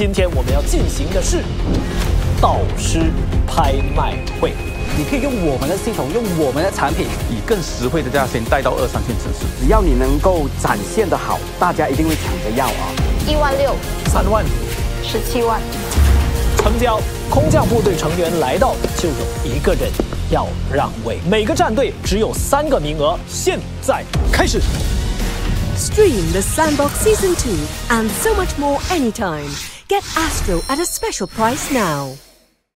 今天我们要进行的是导师拍卖会。你可以用我们的系统，用我们的产品，以更实惠的价钱带到二三线城市。只要你能够展现的好，大家一定会抢着要啊！一万六，三万，十七万，成交。空降部队成员来到，就有一个人要让位。每个战队只有三个名额，现在开始。Stream the Sandbox Season 2 and so much more anytime. Get Astro at a special price now.